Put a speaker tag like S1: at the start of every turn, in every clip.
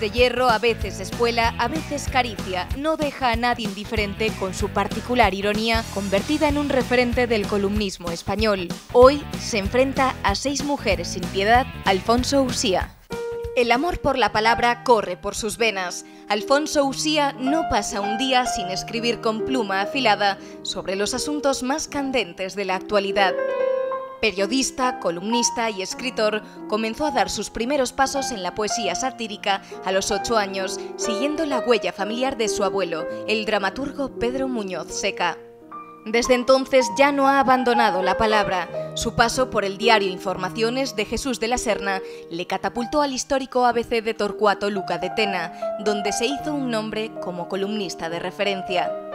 S1: De hierro, a veces espuela, a veces caricia. No deja a nadie indiferente con su particular ironía, convertida en un referente del columnismo español. Hoy se enfrenta a seis mujeres sin piedad, Alfonso Usía. El amor por la palabra corre por sus venas. Alfonso Usía no pasa un día sin escribir con pluma afilada sobre los asuntos más candentes de la actualidad. Periodista, columnista y escritor, comenzó a dar sus primeros pasos en la poesía satírica a los ocho años, siguiendo la huella familiar de su abuelo, el dramaturgo Pedro Muñoz Seca. Desde entonces ya no ha abandonado la palabra. Su paso por el diario Informaciones de Jesús de la Serna le catapultó al histórico ABC de Torcuato Luca de Tena, donde se hizo un nombre como columnista de referencia.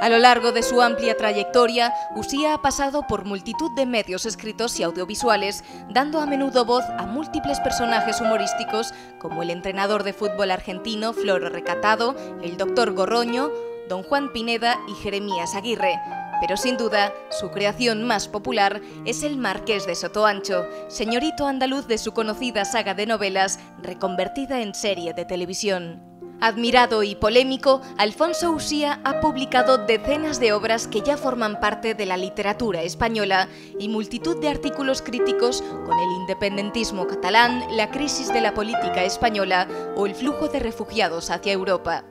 S1: A lo largo de su amplia trayectoria, Usía ha pasado por multitud de medios escritos y audiovisuales, dando a menudo voz a múltiples personajes humorísticos como el entrenador de fútbol argentino Floro Recatado, el doctor Gorroño, don Juan Pineda y Jeremías Aguirre. Pero sin duda, su creación más popular es el Marqués de Sotoancho, señorito andaluz de su conocida saga de novelas, reconvertida en serie de televisión. Admirado y polémico, Alfonso Usía ha publicado decenas de obras que ya forman parte de la literatura española y multitud de artículos críticos con el independentismo catalán, la crisis de la política española o el flujo de refugiados hacia Europa.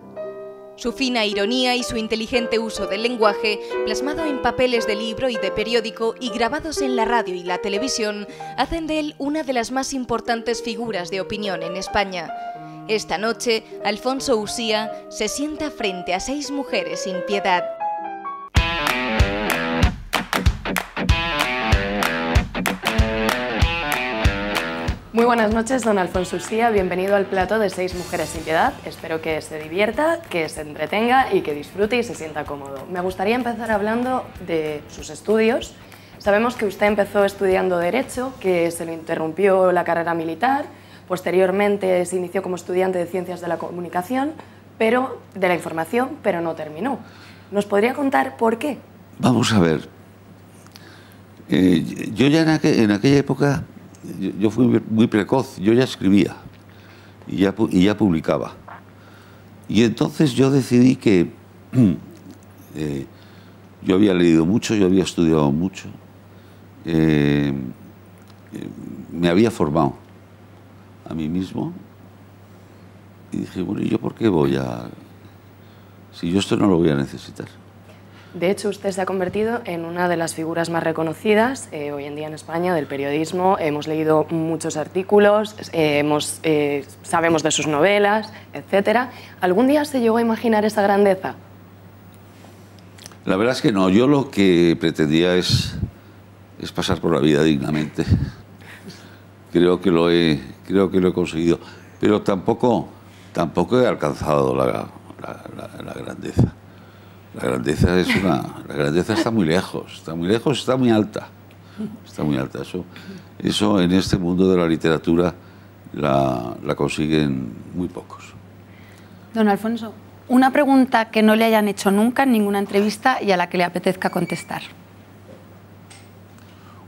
S1: Su fina ironía y su inteligente uso del lenguaje, plasmado en papeles de libro y de periódico y grabados en la radio y la televisión, hacen de él una de las más importantes figuras de opinión en España. Esta noche, Alfonso Usía se sienta frente a seis mujeres sin piedad.
S2: Muy buenas noches, don Alfonso Usía. Bienvenido al plato de Seis Mujeres sin Piedad. Espero que se divierta, que se entretenga y que disfrute y se sienta cómodo. Me gustaría empezar hablando de sus estudios. Sabemos que usted empezó estudiando Derecho, que se le interrumpió la carrera militar, posteriormente se inició como estudiante de Ciencias de la Comunicación, pero de la Información, pero no terminó. ¿Nos podría contar por qué?
S3: Vamos a ver. Eh, yo ya en, aquella época yo, fui muy precoz, yo ya escribía y ya, y ya publicaba. Y entonces yo decidí que eh, yo había leído mucho, yo había estudiado mucho, eh, me había formado a mí mismo y dije, bueno, ¿y yo por qué voy a...? Si yo esto no lo voy a necesitar.
S2: De hecho, usted se ha convertido en una de las figuras más reconocidas eh, hoy en día en España del periodismo. Hemos leído muchos artículos, eh, hemos, eh, sabemos de sus novelas, etc. ¿Algún día se llegó a imaginar esa grandeza?
S3: La verdad es que no. Yo lo que pretendía es, es pasar por la vida dignamente. Creo que lo he, creo que lo he conseguido. Pero tampoco, tampoco he alcanzado la, la grandeza. La grandeza es una. La grandeza está muy lejos, está muy lejos, está muy alta. Está muy alta. Eso, eso en este mundo de la literatura la, la consiguen muy pocos.
S4: Don Alfonso, una pregunta que no le hayan hecho nunca en ninguna entrevista y a la que le apetezca contestar.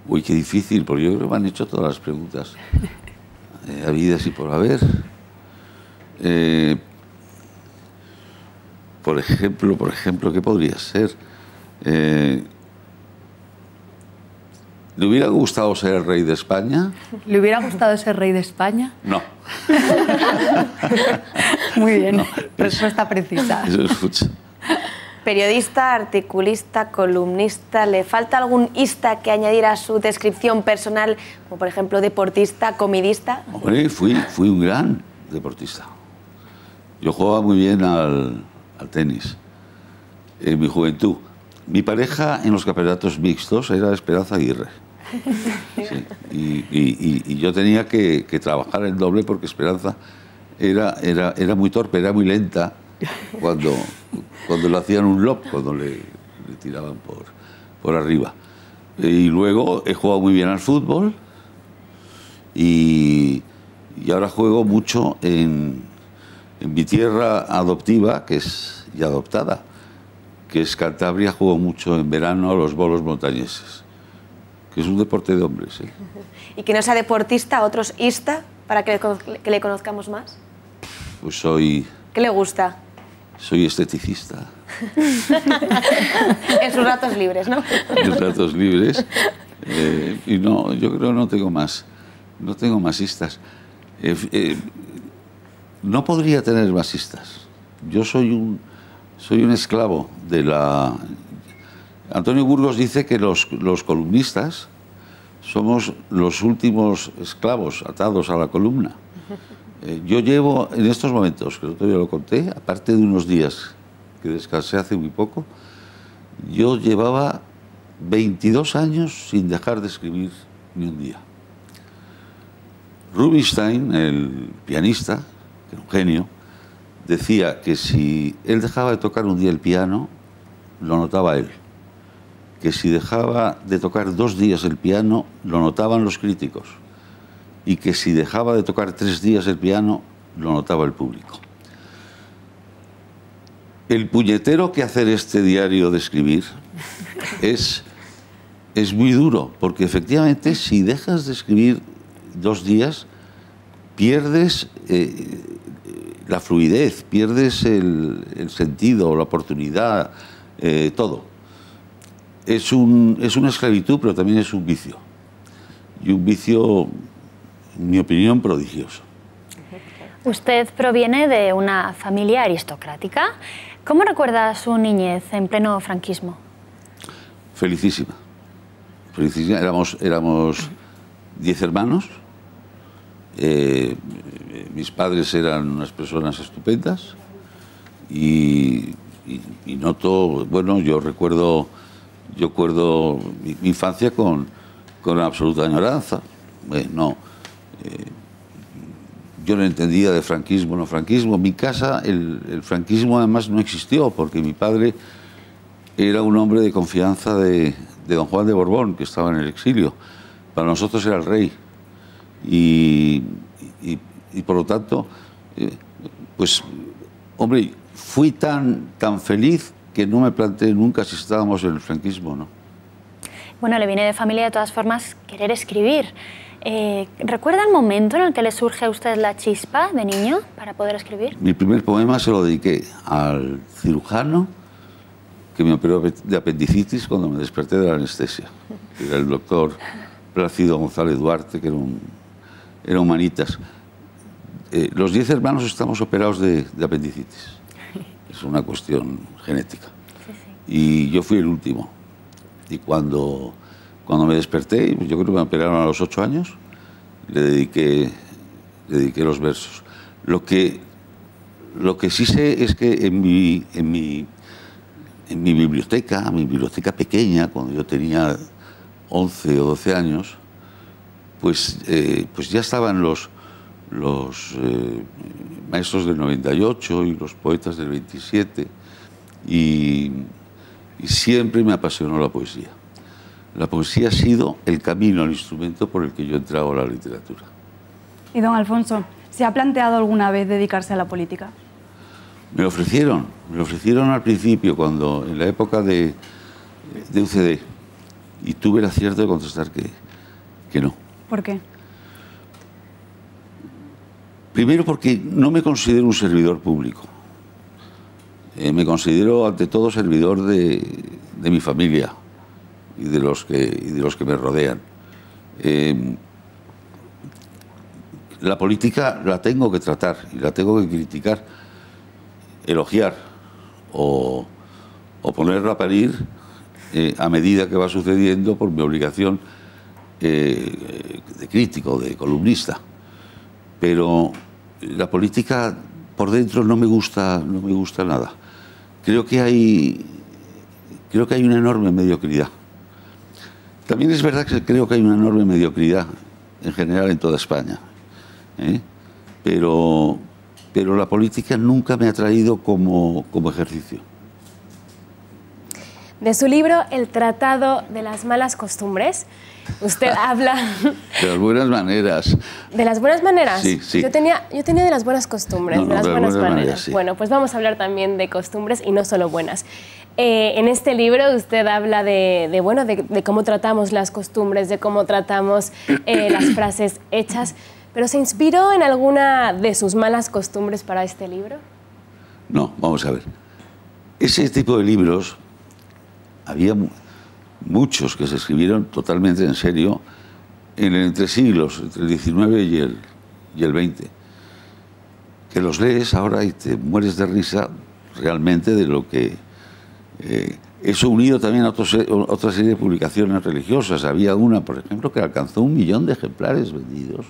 S3: Uy, qué difícil, porque yo creo que me han hecho todas las preguntas eh, habidas y por haber. Eh, por ejemplo, por ejemplo, ¿qué podría ser? Eh, ¿Le hubiera gustado ser el rey de España?
S4: ¿Le hubiera gustado ser rey de España?
S3: No.
S4: Muy bien, respuesta precisa.
S3: Eso escucha.
S5: Periodista, articulista, columnista, ¿le falta algún ista que añadir a su descripción personal, como por ejemplo deportista, comidista?
S3: Hombre, fui, fui un gran deportista. Yo jugaba muy bien al, al tenis en mi juventud. Mi pareja en los campeonatos mixtos era Esperanza Aguirre. Y, yo tenía que, trabajar el doble porque Esperanza era, era, era muy torpe, era muy lenta cuando, cuando le hacían un lob, cuando le, tiraban por, por arriba. Y luego he jugado muy bien al fútbol y, y ahora juego mucho en, en mi tierra adoptiva, que es y adoptada, que es Cantabria, juego mucho en verano a los bolos montañeses, que es un deporte de hombres.
S5: ¿Y que no sea deportista, otros ista, para que le, conozcamos más?
S3: pues soy,
S5: ¿Qué le gusta?
S3: Soy esteticista.
S5: en sus ratos libres, ¿no?
S3: en ratos libres. Eh, y no, yo creo que no tengo más. No tengo masistas. Eh, eh, no podría tener masistas. Yo soy un, soy un esclavo de la... Antonio Burgos dice que los, los columnistas somos los últimos esclavos atados a la columna. Eh, yo llevo en estos momentos, que otro día lo conté, aparte de unos días que descansé hace muy poco, yo llevaba 22 años sin dejar de escribir ni un día. Rubinstein, el pianista, que era un genio, decía que si él dejaba de tocar un día el piano, lo notaba él. Que si dejaba de tocar dos días el piano, lo notaban los críticos. Y que si dejaba de tocar tres días el piano, lo notaba el público. El puñetero que hacer este diario de escribir es, es muy duro, porque efectivamente si dejas de escribir dos días, pierdes eh, la fluidez, pierdes el, el sentido, la oportunidad, eh, todo. Es, un, es una esclavitud, pero también es un vicio. Y un vicio, en mi opinión, prodigioso.
S6: Usted proviene de una familia aristocrática. ¿Cómo recuerda su niñez en pleno franquismo?
S3: Felicísima. Felicísima. Éramos, éramos diez hermanos. Eh, mis padres eran unas personas estupendas y, y- y noto, bueno, yo recuerdo, yo recuerdo mi, mi infancia con, con absoluta añoranza. Eh, no, eh, yo no entendía de franquismo, no franquismo. Mi casa el, el franquismo además no existió porque mi padre era un hombre de confianza de, de don Juan de Borbón, que estaba en el exilio. Para nosotros era el rey. Y, y- y por lo tanto, eh, pues, hombre, fui tan, tan feliz que no me planteé nunca si estábamos en el franquismo, ¿no?
S6: Bueno, le viene de familia de todas formas querer escribir. Eh, ¿Recuerda el momento en el que le surge a usted la chispa de niño para poder escribir?
S3: Mi primer poema se lo dediqué al cirujano que me operó de apendicitis cuando me desperté de la anestesia. Era el doctor Plácido González Duarte, que era un, era un manitas. Eh, los diez hermanos estamos operados de, de apendicitis. Es una cuestión genética. Y yo fui el último. Y cuando, cuando me desperté, yo creo que me operaron a los ocho años, le dediqué, le dediqué los versos. Lo que, lo que sí sé es que en mi, en mi, en mi biblioteca, mi biblioteca pequeña, cuando yo tenía 11 o 12 años, pues, eh, pues ya estaban los, los eh, maestros del 98 y los poetas del 27 y, y siempre me apasionó la poesía. La poesía ha sido el camino, el instrumento por el que yo he entrado a la literatura.
S7: Y don Alfonso, ¿se ha planteado alguna vez dedicarse a la política?
S3: Me lo ofrecieron, me lo ofrecieron al principio, cuando en la época de, de UCD, y tuve el acierto de contestar que, que no.
S7: ¿Por qué?
S3: Primero porque no me considero un servidor público. Eh, me considero ante todo servidor de, de mi familia y de los que, y de los que me rodean. Eh, la política la tengo que tratar y la tengo que criticar, elogiar o, o ponerla a parir eh, a medida que va sucediendo por mi obligación eh, de crítico, de columnista pero la política por dentro no me gusta, no me gusta nada. Creo que hay, creo que hay una enorme mediocridad. También es verdad que creo que hay una enorme mediocridad en general en toda España. ¿eh? Pero, pero la política nunca me ha traído como, como ejercicio.
S8: De su libro El Tratado de las Malas Costumbres, usted habla
S3: De las buenas maneras.
S8: de las buenas maneras.
S3: Sí, sí.
S8: Yo tenía, yo tenía de las buenas costumbres,
S3: No, no,
S8: de las
S3: de las
S8: buenas,
S3: buenas
S8: maneras.
S3: maneras, sí.
S8: Bueno, pues vamos a hablar también de costumbres y no solo buenas. Eh, en este libro usted habla de, de, bueno, de, de cómo tratamos las costumbres, de cómo tratamos eh, las frases hechas. ¿Pero se inspiró en alguna de sus malas costumbres para este libro?
S3: No, vamos a ver. Ese tipo de libros, había mu- muchos que se escribieron totalmente en serio en el entre siglos, entre el 19 y el, y el 20, que los lees ahora y te mueres de risa realmente de lo que... eh, eso unido también a otros- otra serie de publicaciones religiosas. Había una, por ejemplo, que alcanzó un millón de ejemplares vendidos,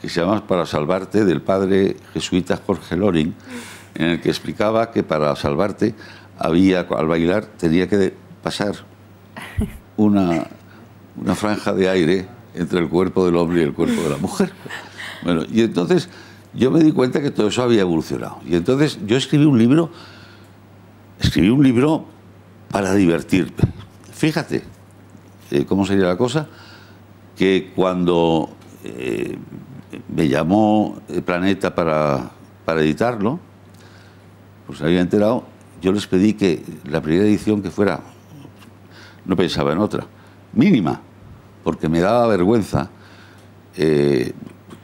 S3: que se llama Para salvarte, del padre jesuita Jorge Loring, en el que explicaba que para salvarte había, al bailar, tenía que pasar una, una franja de aire entre el cuerpo del hombre y el cuerpo de la mujer. Bueno, y entonces yo me di cuenta que todo eso había evolucionado. Y entonces yo escribí un libro, escribí un libro para divertirme. Fíjate eh, cómo sería la cosa, que cuando eh, me llamó el Planeta para, para editarlo, pues había enterado, yo les pedí que la primera edición que fuera, no pensaba en otra, mínima, porque me daba vergüenza, eh,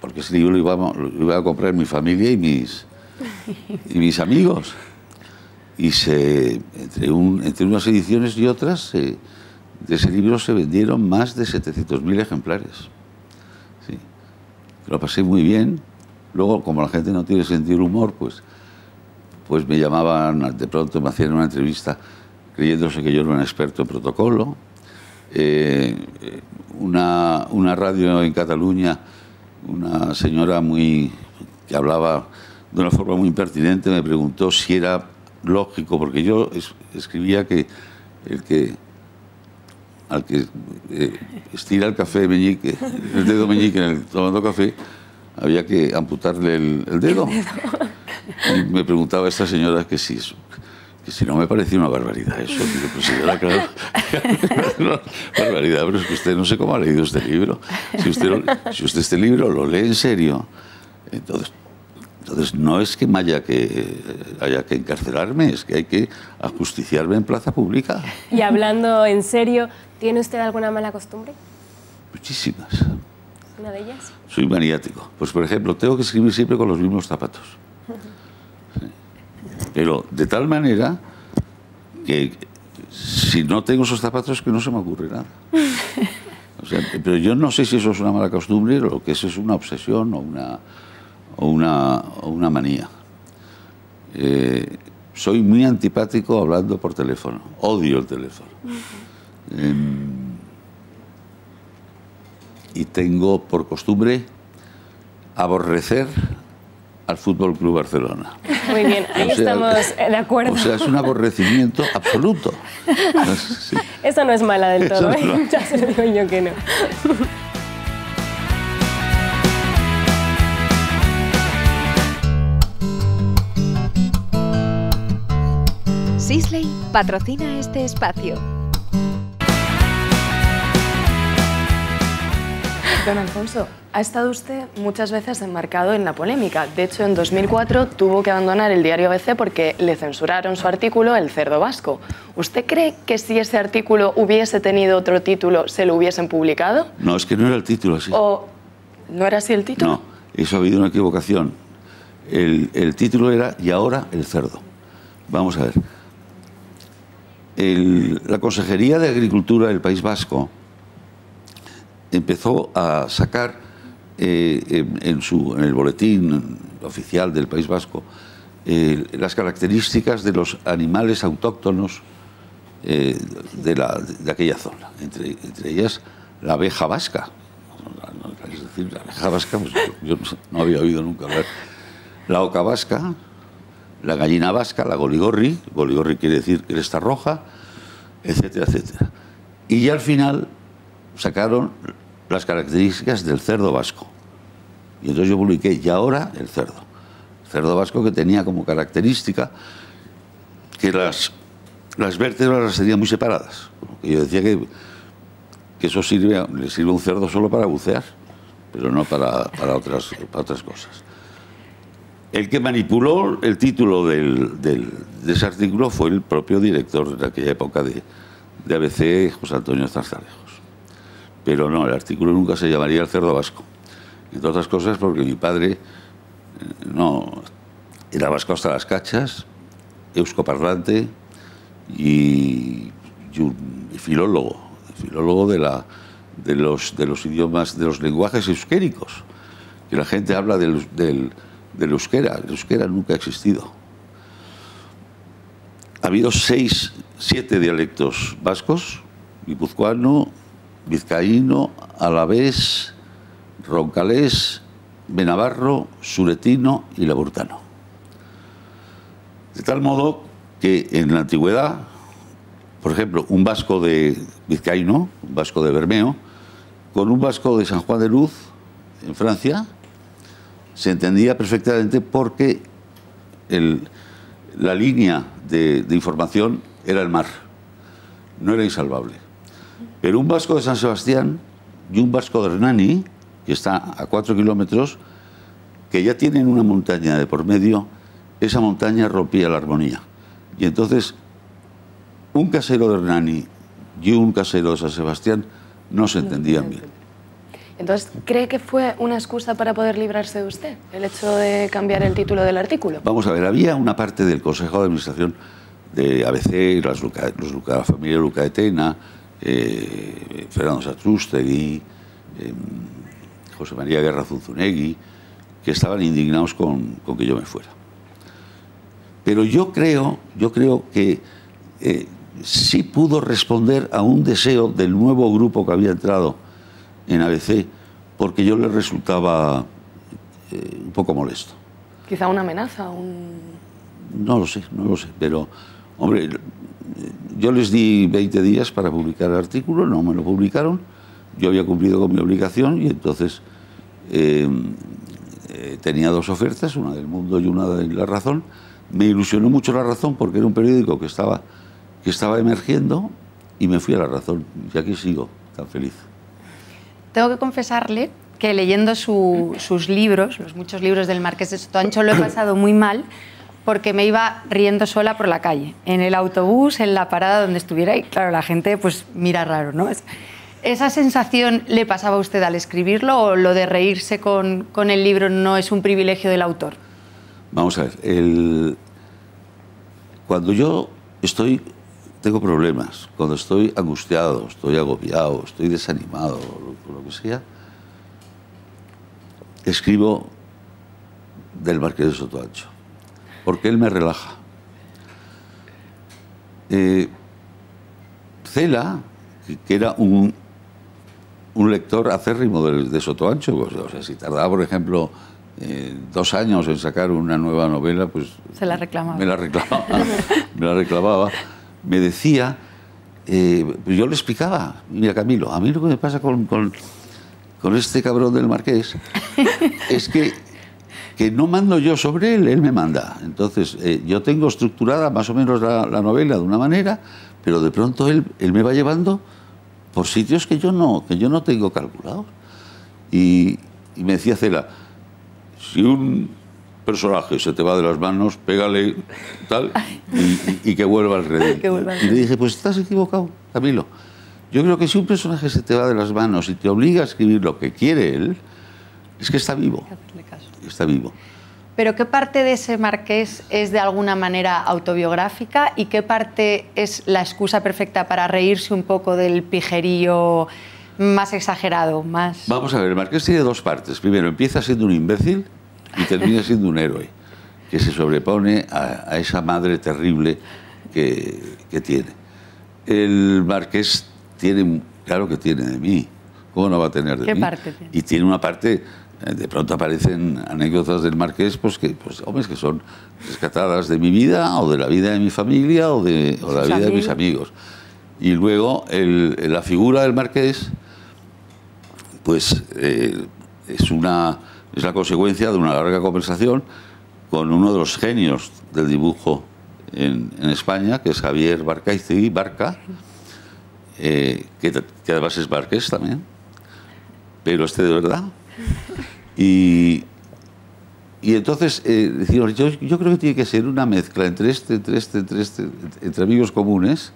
S3: porque ese libro lo iba, lo iba a comprar mi familia y mis, y mis amigos. Y se, entre, un- entre unas ediciones y otras, eh, de ese libro se vendieron más de 700.000 ejemplares. Sí. Lo pasé muy bien. Luego, como la gente no tiene sentido humor, pues, pues me llamaban, de pronto me hacían una entrevista creyéndose que yo era un experto en protocolo. Eh, una, una radio en Cataluña, una señora muy que hablaba de una forma muy impertinente me preguntó si era lógico, porque yo es- escribía que el que al que eh, estira el café meñique, el dedo meñique en el- tomando café, había que amputarle el, el dedo. Y me preguntaba esta señora que si, eso- que si no me parecía una barbaridad eso. Digo, pues señora, claro, barbaridad, pero es que usted no sé cómo ha leído este libro. Si usted, si usted este libro lo lee en serio, entonces, entonces no es que me haya que, haya que encarcelarme, es que hay que ajusticiarme en plaza pública.
S8: Y hablando en serio, ¿tiene usted alguna mala costumbre?
S3: Muchísimas.
S8: ¿Una de ellas?
S3: Soy maniático. Pues, por ejemplo, tengo que escribir siempre con los mismos zapatos. Sí. Pero de tal manera que si no tengo esos zapatos que no se me ocurre nada. O sea, pero yo no sé si eso es una mala costumbre o que eso es una obsesión o una, o una, o una manía. Eh, soy muy antipático hablando por teléfono. Odio el teléfono. Em, y tengo por costumbre aborrecer al Fútbol Club Barcelona.
S8: Muy bien, ahí
S3: O sea,
S8: estamos de acuerdo.
S3: O sea, es un aborrecimiento absoluto. Sí.
S8: Esa no es mala del
S3: Eso
S8: todo,
S3: no.
S8: ¿eh? ya se lo digo yo que no.
S1: Sisley patrocina este espacio.
S2: Don Alfonso, ha estado usted muchas veces enmarcado en la polémica. De hecho, en 2004 tuvo que abandonar el diario ABC porque le censuraron su artículo El cerdo vasco. ¿Usted cree que si ese artículo hubiese tenido otro título, se lo hubiesen publicado?
S3: No, es que no era el título así.
S2: ¿O no era así el título?
S3: No, eso ha habido una equivocación. El, el título era Y ahora el cerdo. Vamos a ver. La Consejería de Agricultura del País Vasco empezó a sacar eh, en, el boletín oficial del País Vasco eh, las características de los animales autóctonos eh, de, la- de aquella zona, entre, ellas la abeja vasca. Es decir, la abeja vasca, pues, yo no había oído nunca hablar. La oca vasca, la gallina vasca, la goligorri, goligorri quiere decir cresta roja, etcétera, etcétera. Y ya al final sacaron las características del cerdo vasco. Y entonces yo publiqué, y ahora el cerdo. Cerdo vasco que tenía como característica que las, las vértebras las tenían muy separadas. Y yo decía que, que eso sirve, le sirve a un cerdo solo para bucear, pero no para, para, otras, para otras cosas. El que manipuló el título de ese artículo fue el propio director de aquella época de, ABC, José Antonio Zarzalejos. Pero no, el artículo nunca se llamaría El cerdo vasco. Entre otras cosas porque mi padre eh, no, era vasco hasta las cachas, euskoparlante y, filólogo, filólogo de, los, idiomas, de los lenguajes euskéricos, que la gente habla del, del euskera, el euskera nunca ha existido. Ha habido seis, siete dialectos vascos, guipuzcoano, vizcaíno, alavés, roncalés, benavarro, suretino y laburtano. De tal modo que en la antigüedad, por ejemplo, un vasco de vizcaíno, un vasco de Bermeo, con un vasco de San Juan de Luz, en Francia, se entendía perfectamente porque el, la línea de, de información era el mar, no era insalvable. Pero un vasco de San Sebastián y un vasco de Hernani, que está a cuatro kilómetros, que ya tienen una montaña de por medio, esa montaña rompía la armonía. Y entonces, un casero de Hernani y un casero de San Sebastián no se entendían bien.
S2: Entonces, ¿cree que fue una excusa para poder librarse de usted el hecho de cambiar el título del artículo?
S3: Vamos a ver, había una parte del Consejo de Administración de ABC, las la familia Lucaetena, eh, Fernando Satrústegui, eh, José María Guerra Zunzunegui, que estaban indignados con, con que yo me fuera. Pero yo creo, yo creo que eh, sí pudo responder a un deseo del nuevo grupo que había entrado en ABC, porque yo le resultaba eh, un poco molesto.
S2: Quizá una amenaza, un...
S3: No lo sé, no lo sé, pero, hombre, yo les di 20 días para publicar el artículo, no me lo publicaron, yo había cumplido con mi obligación y entonces eh, eh, tenía dos ofertas, una del Mundo y una de La Razón. Me ilusionó mucho La Razón porque era un periódico que estaba, que estaba emergiendo y me fui a La Razón y aquí sigo tan feliz.
S4: Tengo que confesarle que leyendo su- sus libros, los muchos libros del Marqués de Sotoancho, lo he pasado muy mal porque me iba riendo sola por la calle, en el autobús, en la parada donde estuviera y claro, la gente pues mira raro, ¿no? Es- ¿Esa sensación le pasaba a usted al escribirlo o lo de reírse con, con el libro no es un privilegio del autor?
S3: Vamos a ver, cuando yo estoy, tengo problemas, cuando estoy angustiado, estoy agobiado, estoy desanimado, lo, lo que sea, escribo del Marqués de Sotoancho, porque él me relaja. Eh, Cela, que, era un, un lector acérrimo de, de Sotoancho, pues, o sea, si tardaba, por ejemplo, eh, dos años en sacar una nueva novela, pues
S4: Se la reclamaba.
S3: me la reclamaba, me la reclamaba, me decía, eh, yo le explicaba, mira Camilo, a mí lo que me pasa con, con, con este cabrón del marqués es que, que no mando yo sobre él, él me manda. Entonces, eh, yo tengo estructurada más o menos la, la novela de una manera, pero de pronto él, él me va llevando por sitios que yo no, que yo no tengo calculados. Y, y me decía Cela, si un personaje se te va de las manos, pégale tal y, que vuelva al redil. Y le dije, pues estás equivocado, Camilo. Yo creo que si un personaje se te va de las manos y te obliga a escribir lo que quiere él, es que está vivo. Está vivo.
S4: Pero ¿qué parte de ese marqués es de alguna manera autobiográfica y qué parte es la excusa perfecta para reírse un poco del pijerío más exagerado, más...
S3: Vamos a ver, el Marqués tiene dos partes. Primero, empieza siendo un imbécil y termina siendo un héroe, que se sobrepone a, a esa madre terrible que, que tiene. El Marqués tiene, claro que tiene de mí. ¿Cómo no va a tener de
S4: ¿Qué
S3: mí?
S4: parte tiene?
S3: Y tiene una parte, eh, de pronto aparecen anécdotas del Marqués, pues que, pues, hombres, que son rescatadas de mi vida, o de la vida de mi familia, o de, o la vida de mis
S4: amigos.
S3: amigos. Y luego el- la figura del Marqués pues eh, es, una, es la consecuencia de una larga conversación con uno de los genios del dibujo en, España, que es Javier Barcaiztegui, Barca, eh, que, que además es Marqués también, pero este de verdad. Y, entonces eh, decimos, yo, creo que tiene que ser una mezcla entre este, entre este, entre este, amigos comunes,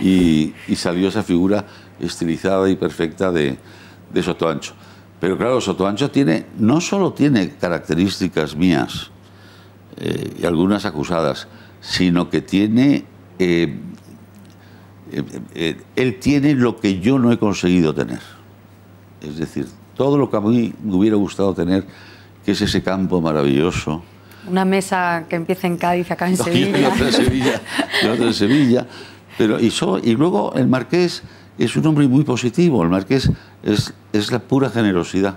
S3: y, y salió esa figura estilizada y perfecta de, de Sotoancho. Pero claro, Sotoancho tiene, no solo tiene características mías eh, y algunas acusadas, sino que tiene, eh, eh, él tiene lo que yo no he conseguido tener. Es decir, todo lo que a mí me hubiera gustado tener, que es ese campo maravilloso,
S4: Una mesa que empieza en Cádiz, acá en
S3: no, y
S4: Sevilla.
S3: otra en Sevilla, y otra en Sevilla. Pero, y, so- y luego el marqués es un hombre muy positivo. El marqués es, es la pura generosidad.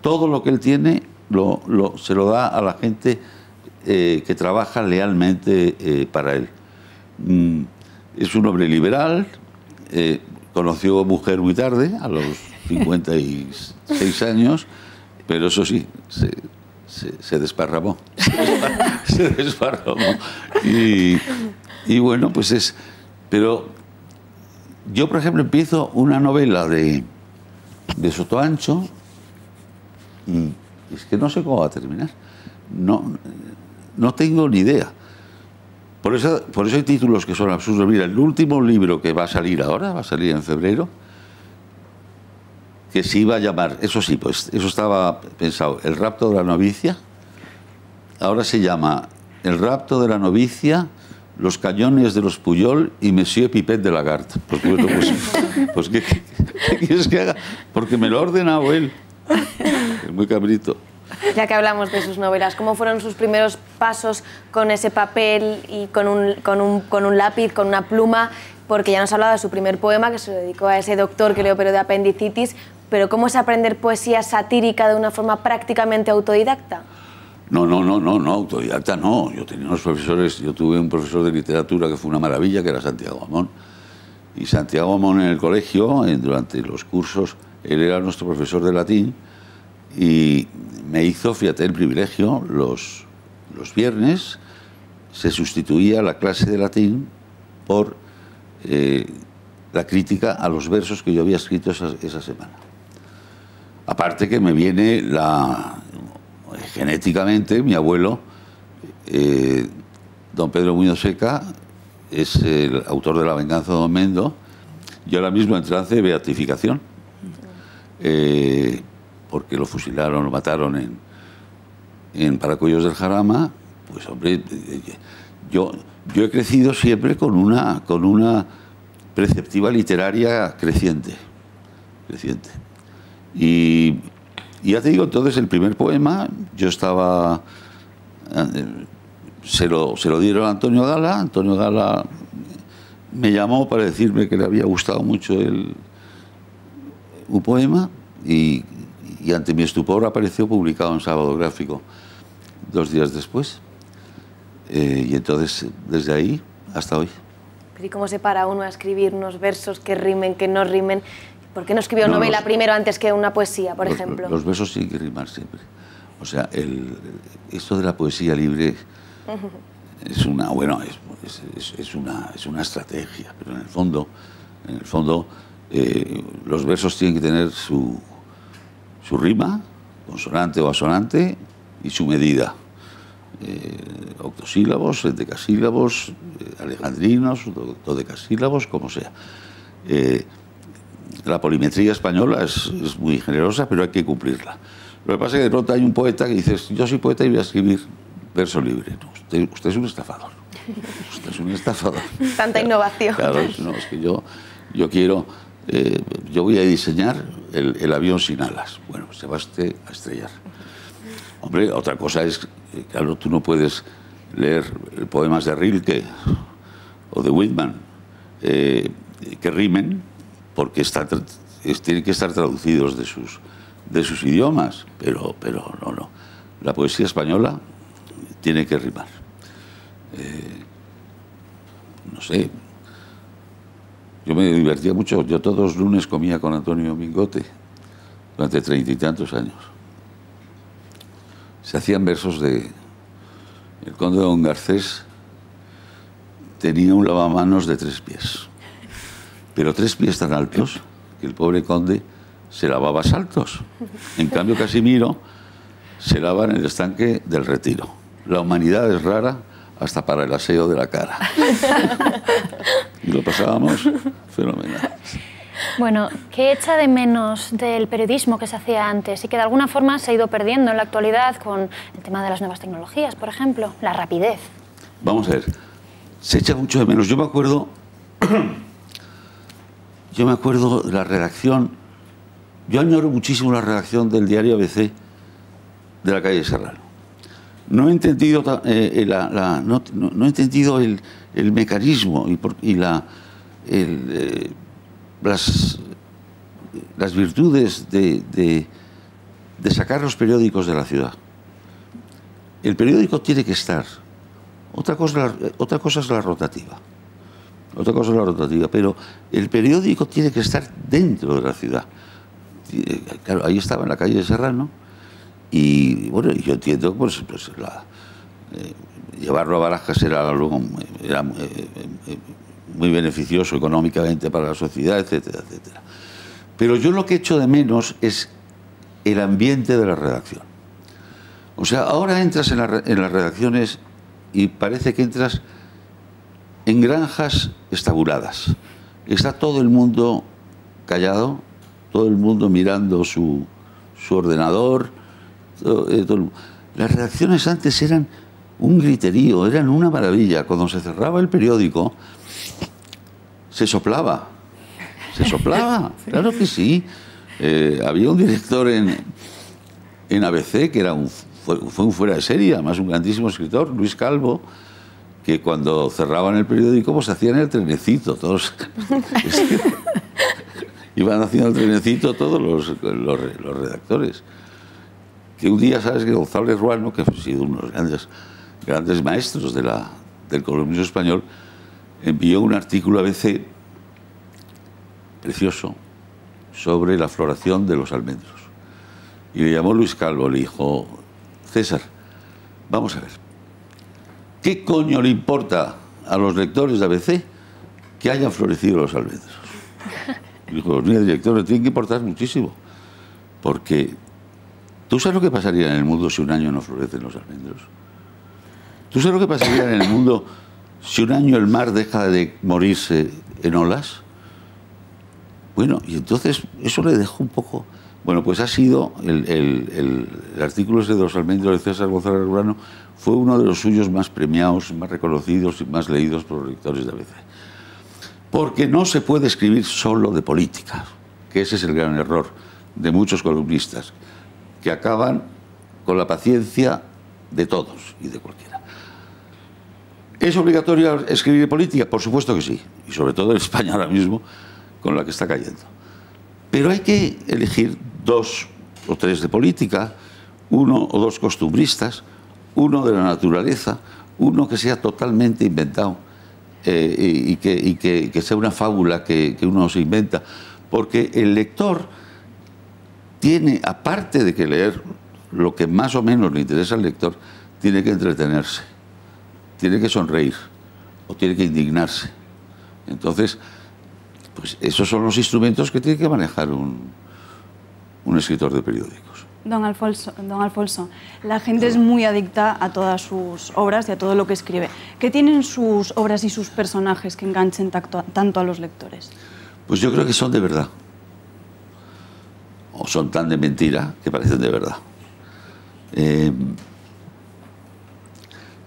S3: Todo lo que él tiene lo, lo- se lo da a la gente eh, que trabaja lealmente eh, para él. Mm, es un hombre liberal. eh, conoció mujer muy tarde, a los 56 años, pero eso sí, se, se- se desparramó. se desparramó. Y, y bueno, pues es. Pero yo, por ejemplo, empiezo una novela de, de Sotoancho y es que no sé cómo va a terminar. No, no tengo ni idea. Por eso, por eso hay títulos que son absurdos. Mira, el último libro que va a salir ahora, va a salir en febrero, que se iba a llamar, eso sí, pues eso estaba pensado, El rapto de la novicia. Ahora se llama El rapto de la novicia, Los cañones de los Puyol y Monsieur Pipet de Lagarde. Pues, pues, pues ¿qué, quieres que haga? Porque me lo ha ordenado él. Es muy cabrito.
S5: Ya que hablamos de sus novelas, ¿cómo fueron sus primeros pasos con ese papel y con un, lápiz, con una pluma? Porque ya nos ha hablado de su primer poema, que se dedicó a ese doctor que le operó de apendicitis, pero ¿cómo es aprender poesía satírica de una forma prácticamente autodidacta?
S3: No, no, no, no, no, autodidacta no. Yo tenía unos profesores, yo tuve un profesor de literatura que fue una maravilla, que era Santiago Amón. Y Santiago Amón en el colegio, durante los cursos, él era nuestro profesor de latín y me hizo, fíjate, el privilegio, los, los viernes se sustituía la clase de latín por eh, la crítica a los versos que yo había escrito esa semana. Aparte que me viene la genéticamente mi abuelo, eh, don Pedro Muñoz Seca, es el autor de La venganza de don Mendo. Yo ahora mismo en trance de beatificación, eh, porque lo fusilaron, lo mataron en, en Paracuellos del Jarama. Pues hombre, eh, yo, yo he crecido siempre con una, con una perceptiva literaria creciente, creciente. Y, y ya te digo, entonces el primer poema, yo estaba, eh, se lo, se lo dieron a Antonio Gala, Antonio Gala me llamó para decirme que le había gustado mucho el, un poema y, ante mi estupor apareció publicado en Sábado Gráfico dos días después. Eh, y entonces, desde ahí hasta hoy.
S5: ¿Y cómo se para uno a escribir unos versos que rimen, que no rimen? ¿Por qué no escribió
S3: No,
S5: novela
S3: los-
S5: primero antes que una poesía, por
S3: los,
S5: ejemplo?
S3: Los versos tienen que rimar siempre. O sea, el, esto de la poesía libre es una, bueno, es, es- una, es una estrategia, pero en el fondo, en el fondo eh, los versos tienen que tener su, su rima, consonante o asonante, y su medida. Eh, octosílabos, decasílabos, eh, alejandrinos, do- dodecasílabos, como sea. Eh, la polimetría española es, es muy generosa, pero hay que cumplirla. Lo que pasa es que de pronto hay un poeta que dice, yo soy poeta y voy a escribir verso libre. No, usted, usted es un estafador. Usted es un estafador.
S5: Tanta innovación.
S3: Claro, es- no, es que yo, yo quiero, eh, yo voy a diseñar el, el avión sin alas. Bueno, se va usted a estrellar. Hombre, otra cosa es, que, claro, tú no puedes leer poemas de Rilke o de Whitman eh, que rimen porque tienen que estar traducidos de sus, de sus idiomas, pero, pero no, no. La poesía española tiene que rimar. Eh, no sé, yo me divertía mucho. Yo todos los lunes comía con Antonio Mingote durante treinta y tantos años. Se hacían versos de... El conde de Don Garcés tenía un lavamanos de tres pies, pero tres pies tan altos que el pobre conde se lavaba saltos. En cambio, Casimiro se lava en el estanque del retiro. La humanidad es rara hasta para el aseo de la cara. Y lo pasábamos fenomenal.
S6: Bueno, ¿qué echa de menos del periodismo que se hacía antes y que de alguna forma se ha ido perdiendo en la actualidad con el tema de las nuevas tecnologías, por ejemplo? La rapidez.
S3: Vamos a ver, se echa mucho de menos. Yo me acuerdo, yo me acuerdo de la redacción, yo añoro muchísimo la redacción del diario ABC de la calle Serrano. No he entendido, el, mecanismo y, eh, las, virtudes de, de- de sacar los periódicos de la ciudad. El periódico tiene que estar. Otra cosa es la rotativa. Otra cosa es la rotativa, pero el periódico tiene que estar dentro de la ciudad. Eh, Claro, ahí estaba en la calle de Serrano y bueno, yo entiendo pues, pues la, eh, llevarlo a Barajas era luego era eh, eh, muy beneficioso económicamente para la sociedad, etcétera, etcétera. Pero yo lo que echo de menos es el ambiente de la redacción. O sea, ahora entras en, la en las redacciones y parece que entras en granjas estabuladas. Está todo el mundo callado, todo el mundo mirando su, su ordenador. todo- eh, todo el- Las redacciones antes eran un griterío, eran una maravilla. Cuando se cerraba el periódico, se soplaba. Se soplaba, claro que sí. Eh, había un director en, en ABC que era un, fue, fue un fuera de serie, además un grandísimo escritor, Luis Calvo, que cuando cerraban el periódico pues hacían el trenecito, todos iban haciendo el trenecito todos los, los, re- los redactores. Que un día, sabes que González Ruano, que ha sido uno de los grandes, grandes maestros de la, del columnismo español, envió un artículo a ABC precioso sobre la floración de los almendros. Y le llamó Luis Calvo, le dijo, César, vamos a ver, ¿qué coño le importa a los lectores de ABC que hayan florecido los almendros? Dijo, mira, director, le tiene que importar muchísimo, porque ¿tú sabes lo que pasaría en el mundo si un año no florecen los almendros? ¿Tú sabes lo que pasaría en el mundo si un año el mar deja de morirse en olas? Bueno, y entonces eso le dejó un poco... Bueno, pues ha sido el, el- el- el artículo ese de los almendros de César González Urbano fue uno de los suyos más premiados, más reconocidos y más leídos por los lectores de ABC. Porque no se puede escribir solo de política, que ese es el gran error de muchos columnistas, que acaban con la paciencia de todos y de cualquiera. ¿Es obligatorio escribir política? Por supuesto que sí, y sobre todo en España ahora mismo, con la que está cayendo. Pero hay que elegir dos o tres de política, uno o dos costumbristas, uno de la naturaleza, uno que sea totalmente inventado eh, y, que, sea una fábula que, uno se inventa. Porque el lector tiene, aparte de que leer lo que más o menos le interesa al lector, tiene que entretenerse, tiene que sonreír o tiene que indignarse. Entonces, pues esos son los instrumentos que tiene que manejar un, un escritor de periódicos.
S7: Don Alfonso, don Alfonso, la gente es muy adicta a todas sus obras y a todo lo que escribe. ¿Qué tienen sus obras y sus personajes que enganchen tanto a los lectores?
S3: Pues yo creo que son de verdad. O son tan de mentira que parecen de verdad. Eh,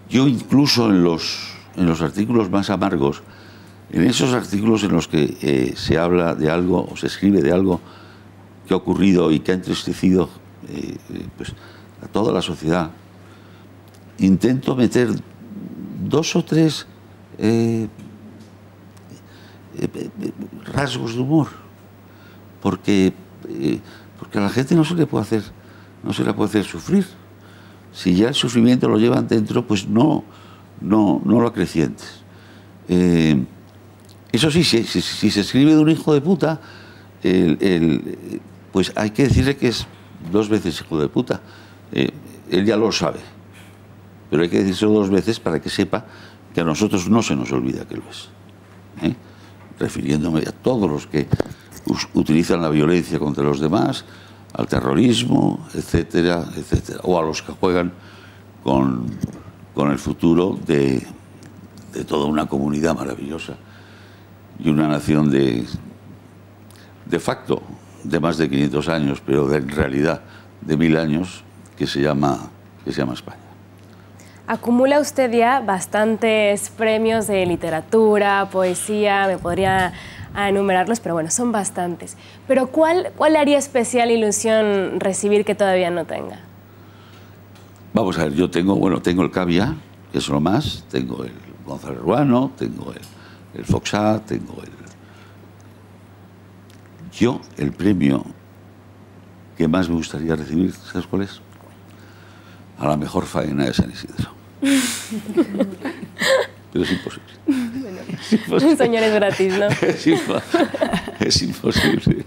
S3: yo incluso en los, en los artículos más amargos, en esos artículos en los que eh, se habla de algo o se escribe de algo que ha ocurrido y que ha entristecido eh, eh, pues, a toda la sociedad, intento meter dos o tres eh, rasgos de humor, porque, porque a la gente no se le puede hacer, no se le puede hacer sufrir. Si ya el sufrimiento lo llevan dentro, pues no, no, no lo acrecientes. Eso sí, si, si- se escribe de un hijo de puta, pues hay que decirle que es dos veces hijo de puta. Eh, él ya lo sabe, pero hay que decírselo dos veces para que sepa que a nosotros no se nos olvida que lo es. ¿eh? refiriéndome a todos los que utilizan la violencia contra los demás, al terrorismo, etcétera, etcétera, o a los que juegan con, con el futuro de, de toda una comunidad maravillosa y una nación de, de facto de más de 500 años, pero de, en realidad de mil años, que se llama, que se llama España.
S8: Acumula usted ya bastantes premios de literatura, poesía, me podría enumerarlos, pero bueno, son bastantes. Pero ¿cuál, cuál haría especial ilusión recibir que todavía no tenga?
S3: Vamos a ver, yo tengo, bueno, tengo el Cavia, que es lo más, tengo el González Ruano, tengo el, el Foxá, tengo el... Yo, el premio que más me gustaría recibir, ¿sabes cuál es? A la mejor faena de San Isidro. Pero es imposible. Es imposible.
S8: Un señor es gratis, ¿no?
S3: Es, impo- es imposible.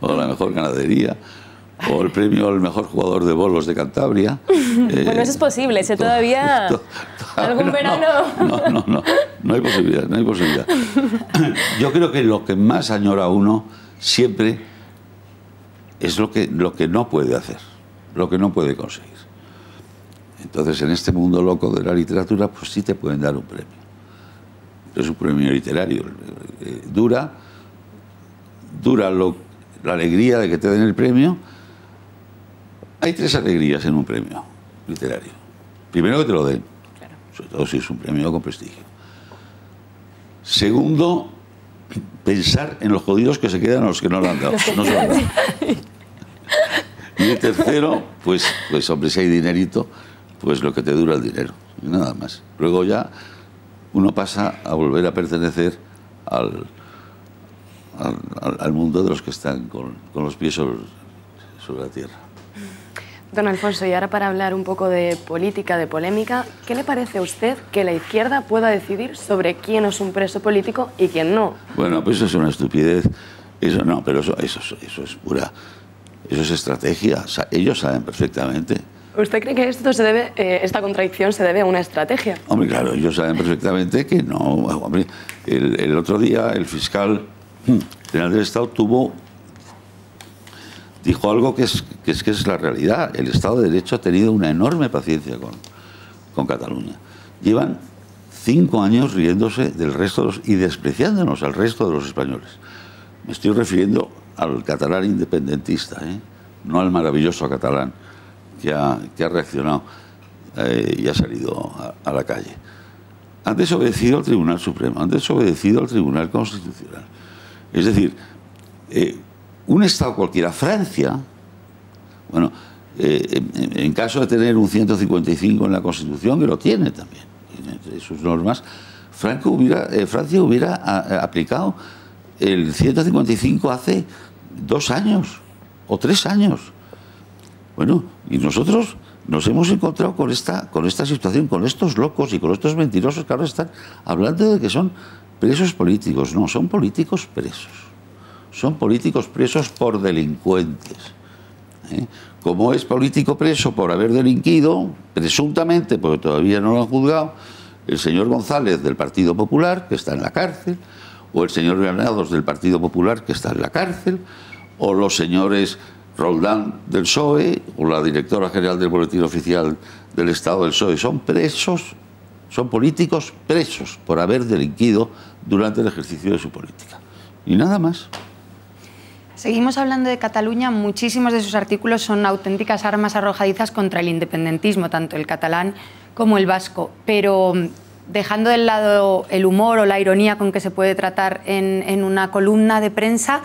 S3: O la mejor ganadería, o el premio al mejor jugador de bolos de Cantabria.
S8: Bueno, eso es posible, si todavía
S3: to- to-
S8: algún
S3: no,
S8: verano...
S3: No, no, no, no hay posibilidad, no hay posibilidad. Yo creo que lo que más añora uno siempre es lo que, lo que no puede hacer, lo que no puede conseguir. Entonces, en este mundo loco de la literatura, pues sí te pueden dar un premio. Es un premio literario. Eh, Dura, dura lo- la alegría de que te den el premio. Hay tres alegrías en un premio literario. Primero que te lo den, sobre todo si es un premio con prestigio. Segundo, pensar en los jodidos que se quedan a los que no lo han dado. No se lo han dado. Y el tercero, pues, pues hombre, si hay dinerito, pues lo que te dura el dinero, y nada más. Luego ya uno pasa a volver a pertenecer al, al, al- al mundo de los que están con, con los pies sobre, sobre la tierra.
S2: Don Alfonso, y ahora para hablar un poco de política, de polémica, ¿qué le parece a usted que la izquierda pueda decidir sobre quién es un preso político y quién no?
S3: Bueno, pues eso es una estupidez. Eso no, pero eso, eso, eso es pura. Eso es estrategia. Ellos saben perfectamente.
S2: ¿Usted cree que esto se debe, eh, esta contradicción se debe a una estrategia?
S3: Hombre, claro, ellos saben perfectamente que no. Hombre, el, el otro día el fiscal hmm, general del Estado tuvo. Dijo algo que es, que es que es la realidad. El Estado de Derecho ha tenido una enorme paciencia con, con Cataluña. Llevan cinco años riéndose del resto y despreciándonos al resto de los españoles. Me estoy refiriendo al catalán independentista, ¿eh? no al maravilloso catalán que ha, que ha reaccionado eh, y ha salido a, a la calle. Han desobedecido al Tribunal Supremo, han desobedecido al Tribunal Constitucional. Es decir, eh, un Estado cualquiera, Francia, bueno, eh, en, en caso de tener un 155 en la Constitución, que lo tiene también, entre sus normas, eh, Francia hubiera a- aplicado el 155 hace dos años o tres años. Bueno, y nosotros nos hemos encontrado con esta, con esta situación, con estos locos y con estos mentirosos que ahora están hablando de que son presos políticos. No, son políticos presos. Son políticos presos por delincuentes. ¿eh? Como es político preso por haber delinquido, presuntamente, porque todavía no lo han juzgado, el señor González del Partido Popular, que está en la cárcel, o el señor Granados del Partido Popular, que está en la cárcel, o los señores Roldán del PSOE, o la directora general del Boletín Oficial del Estado del PSOE, son presos, son políticos presos por haber delinquido durante el ejercicio de su política. Y nada más.
S4: Seguimos hablando de Cataluña. Muchísimos de sus artículos son auténticas armas arrojadizas contra el independentismo, tanto el catalán como el vasco. Pero mm, dejando de lado el humor o la ironía con que se puede tratar en, una columna de prensa,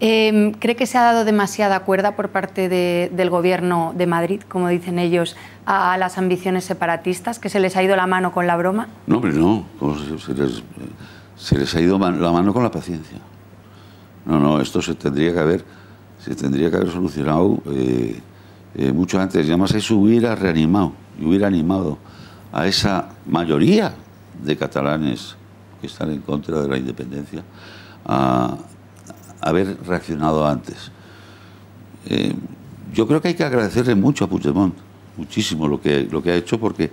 S4: eh, ¿cree que se ha dado demasiada cuerda por parte de- del gobierno de Madrid, como dicen ellos, a, las ambiciones separatistas? ¿Que se les ha ido la mano con la broma?
S3: No, hombre, no. Como Se, les, se les ha ido la mano con la paciencia. No, no, esto se tendría que haber, se tendría que haber solucionado eh, eh, mucho antes. Y además eso hubiera reanimado y hubiera animado a esa mayoría de catalanes que están en contra de la independencia a, haber reaccionado antes. Eh, yo creo que hay que agradecerle mucho a Puigdemont, muchísimo lo que, lo que ha hecho, porque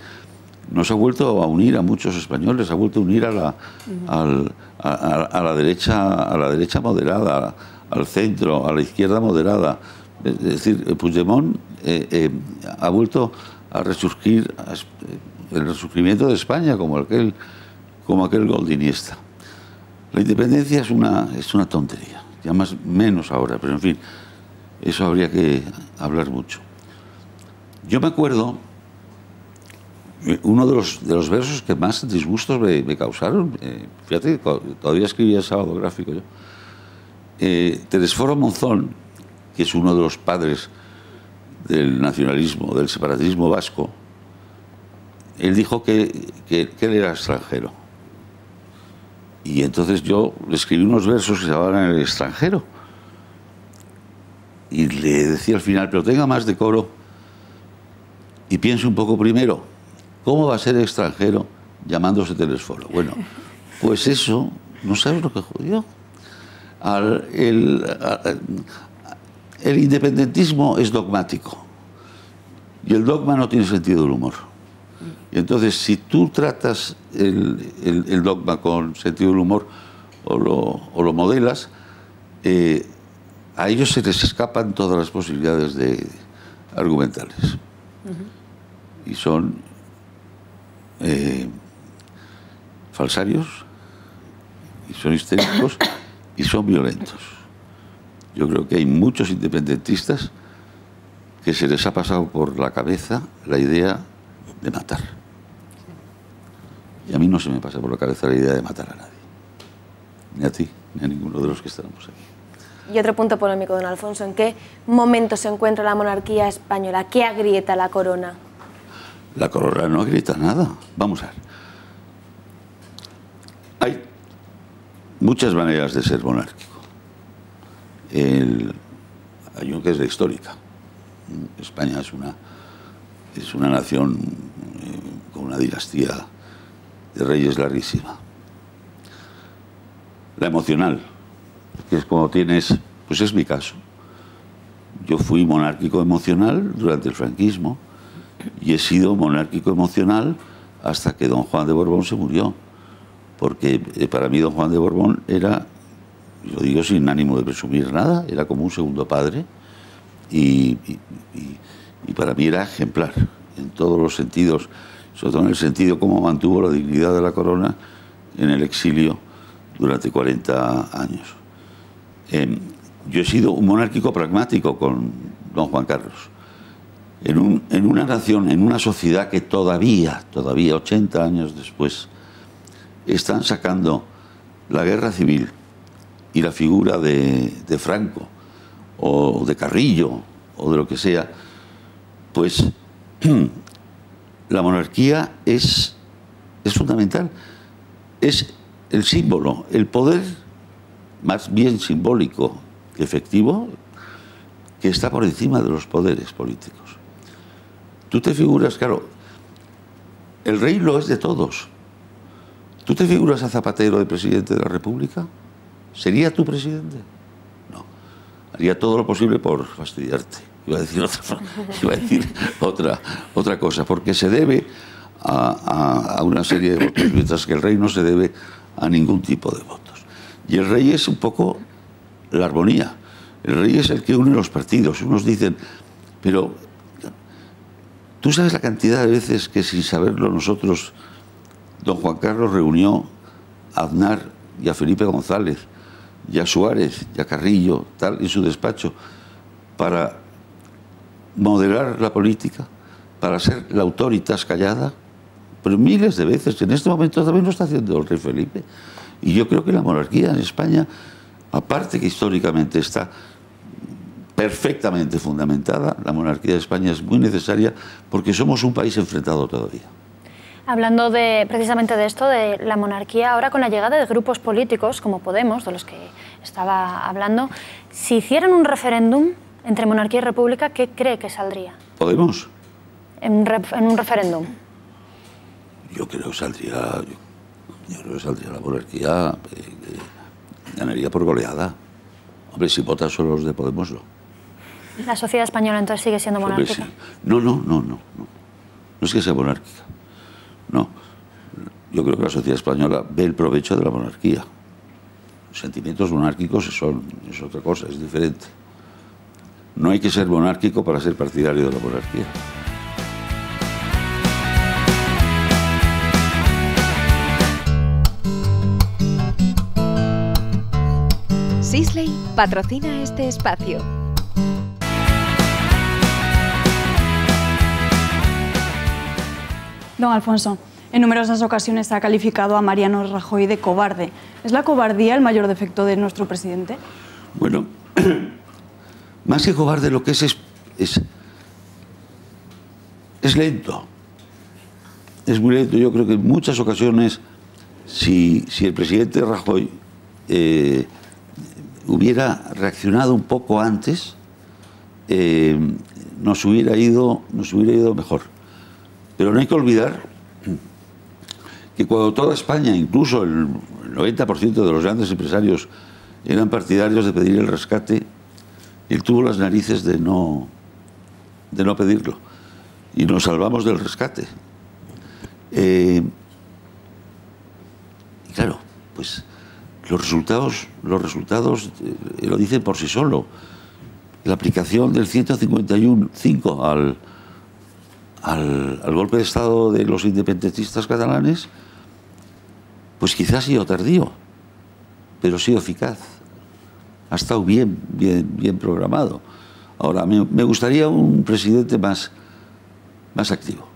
S3: nos ha vuelto a unir a muchos españoles, ha vuelto a unir a la, al- a, la derecha, a la derecha moderada, al centro, a la izquierda moderada. Es decir, Puigdemont eh, eh, ha vuelto a resurgir el resurgimiento de España como aquel, como aquel goldiniesta. La independencia es una, es una tontería, ya más menos ahora, pero en fin, eso habría que hablar mucho. Yo me acuerdo, eh, uno de los, de los versos que más disgustos me, causaron, eh, fíjate, todavía escribía el sábado gráfico yo, eh, Teresforo Monzón, que es uno de los padres del nacionalismo, del separatismo vasco, él dijo que, que, él era extranjero. Y entonces yo le escribí unos versos que se llamaban El extranjero. Y le decía al final, pero tenga más decoro y piense un poco primero, ¿cómo va a ser extranjero llamándose Telesforo? Bueno, pues eso, ¿no sabes lo que jodió? el, el independentismo es dogmático y el dogma no tiene sentido del humor. Y entonces, si tú tratas el, dogma con sentido del humor o lo, modelas, eh, a ellos se les escapan todas las posibilidades de argumentales. Y son eh, falsarios, y son histéricos, y son violentos. Yo creo que hay muchos independentistas que se les ha pasado por la cabeza la idea de matar. Y a mí no se me pasa por la cabeza la idea de matar a nadie. Ni a ti, ni a ninguno de los que estamos aquí.
S5: Y otro punto polémico, don Alfonso, ¿en qué momento se encuentra la monarquía española? ¿Qué agrieta la corona?
S3: La corona no agrieta nada. Vamos a ver. Hay muchas maneras de ser monárquico. hay uno que es la histórica. España es una, es una nación eh, con una dinastía de reyes larguísima. La emocional, que es como tienes, pues es mi caso. Yo fui monárquico emocional durante el franquismo y he sido monárquico emocional hasta que don Juan de Borbón se murió. Porque eh, para mí don Juan de Borbón era, lo digo sin ánimo de presumir nada, era como un segundo padre y, para mí era ejemplar en todos los sentidos, sobre todo en el sentido cómo mantuvo la dignidad de la corona en el exilio durante 40 años. Em, yo he sido un monárquico pragmático con don Juan Carlos. En, en, una nación, en una sociedad que todavía, todavía 80 años después, están sacando la guerra civil y la figura de, de Franco o de Carrillo o de lo que sea, pues la monarquía es, es fundamental. Es el símbolo, el poder más bien simbólico que efectivo que está por encima de los poderes políticos. Tú te figuras, claro, el rey lo es de todos. ¿Tú te figuras a Zapatero de presidente de la República? ¿Sería tu presidente? haría todo lo posible por fastidiarte. Iba a decir otra, a otra, otra cosa, porque se debe a, una serie de votos, mientras que el rey no se debe a ningún tipo de votos. Y el rey es un poco la armonía. El rey es el que une los partidos. Unos dicen, pero tú sabes la cantidad de veces que sin saberlo nosotros, don Juan Carlos reunió a Aznar y a Felipe González y a Suárez y a Carrillo, tal, en su despacho, para modelar la política, para ser la autoritas callada, pero miles de veces. En este momento también lo está haciendo el rey Felipe. Y yo creo que la monarquía en España, aparte que históricamente está perfectamente fundamentada, la monarquía de España es muy necesaria porque somos un país enfrentado todavía.
S6: Hablando de, precisamente de esto, de la monarquía, ahora con la llegada de grupos políticos como Podemos, de los que estaba hablando, si hicieran un referéndum entre monarquía y república, ¿qué cree que saldría?
S3: ¿Podemos?
S6: En, un referéndum.
S3: Yo creo que saldría, yo, creo que saldría la monarquía, eh, ganaría por goleada. Hombre, si votan solo los de Podemos, no.
S6: ¿La sociedad española entonces sigue siendo monárquica?
S3: No, no, no, no, no. No es que sea monárquica. No. Yo creo que la sociedad española ve el provecho de la monarquía. Los sentimientos monárquicos son, es otra cosa, es diferente. No hay que ser monárquico para ser partidario de la monarquía.
S1: Nestlé patrocina este espacio.
S7: Don Alfonso, en numerosas ocasiones ha calificado a Mariano Rajoy de cobarde. ¿Es la cobardía el mayor defecto de nuestro presidente?
S3: Bueno, más que cobarde lo que es es, es, lento. Es muy lento. Yo creo que en muchas ocasiones, si, si el presidente Rajoy eh, hubiera reaccionado un poco antes, eh, nos, hubiera ido, nos hubiera ido mejor. Pero no hay que olvidar que cuando toda España, incluso el 90% de los grandes empresarios, eran partidarios de pedir el rescate, él tuvo las narices de no, de no pedirlo. Y nos salvamos del rescate. Eh, y claro, pues los resultados, los resultados eh, lo dicen por sí solo. La aplicación del 151.5 al, al, al golpe de Estado de los independentistas catalanes, pues quizás ha sido tardío, pero ha sido eficaz. Ha estado bien, bien, bien programado. Ahora, me, me gustaría un presidente más, más activo.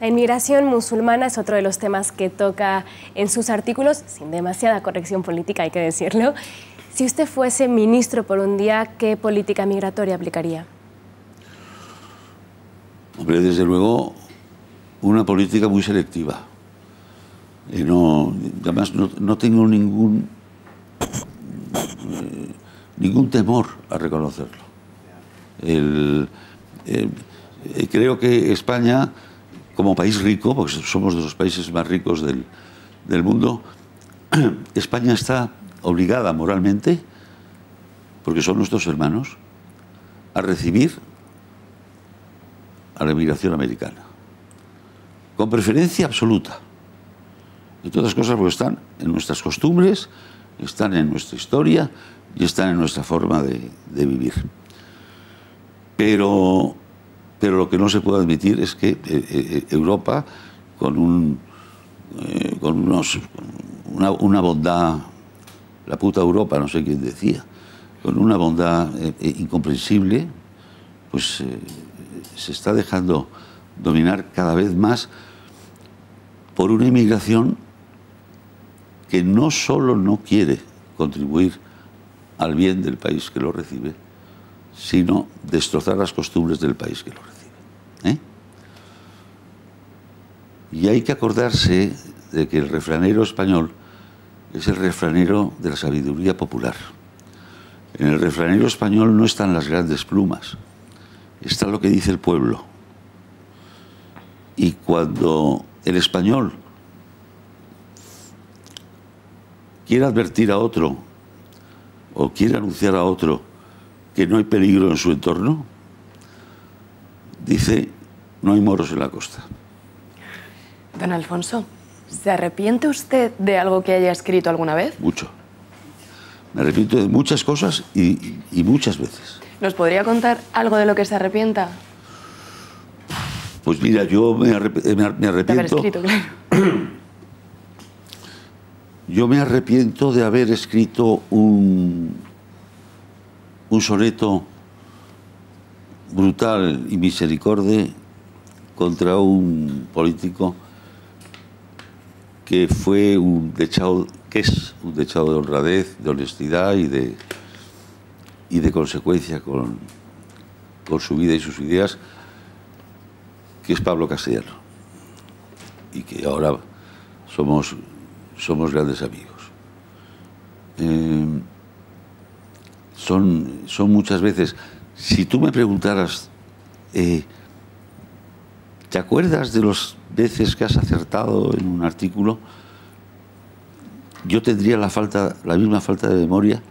S8: La inmigración musulmana es otro de los temas que toca en sus artículos, sin demasiada corrección política, hay que decirlo. Si usted fuese ministro por un día, ¿qué política migratoria aplicaría?
S3: Hombre, desde luego, una política muy selectiva. Y no, además, no, tengo ningún, eh, ningún temor a reconocerlo. Eh, eh, creo que España, como país rico, porque somos de los países más ricos del, del mundo, España está obligada moralmente, porque son nuestros hermanos, a recibir a la inmigración americana, con preferencia absoluta. Entre otras cosas porque están en nuestras costumbres, están en nuestra historia y están en nuestra forma de, de vivir. Pero, pero lo que no se puede admitir es que eh, eh, Europa, con, un, eh, con unos, una, una, bondad, la puta Europa, no sé quién decía, con una bondad incomprensible, pues se está dejando dominar cada vez más por una inmigración que no solo no quiere contribuir al bien del país que lo recibe, sino destrozar las costumbres del país que lo recibe. ¿eh? Y hay que acordarse de que el refranero español es el refranero de la sabiduría popular. En el refranero español no están las grandes plumas, está lo que dice el pueblo. Y cuando el español quiere advertir a otro o quiere anunciar a otro que no hay peligro en su entorno, dice, no hay moros en la costa.
S2: Don Alfonso, ¿se arrepiente usted de algo que haya escrito alguna vez?
S3: Mucho. Me arrepiento de muchas cosas y, y muchas veces.
S2: ¿Nos podría contar algo de lo que se arrepienta?
S3: Pues mira, yo me, arrep me arrepiento...
S2: De haber escrito, claro.
S3: Yo me arrepiento de haber escrito un, un soneto brutal y misericorde contra un político que fue un dechado, que es un dechado de honradez, de honestidad y de, y de consecuencia con, con su vida y sus ideas, que es Pablo Castellano, y que ahora somos, somos grandes amigos. Eh, son, son muchas veces, si tú me preguntaras, eh, ¿te acuerdas de las veces que has acertado en un artículo? Yo tendría la, falta, la misma falta de memoria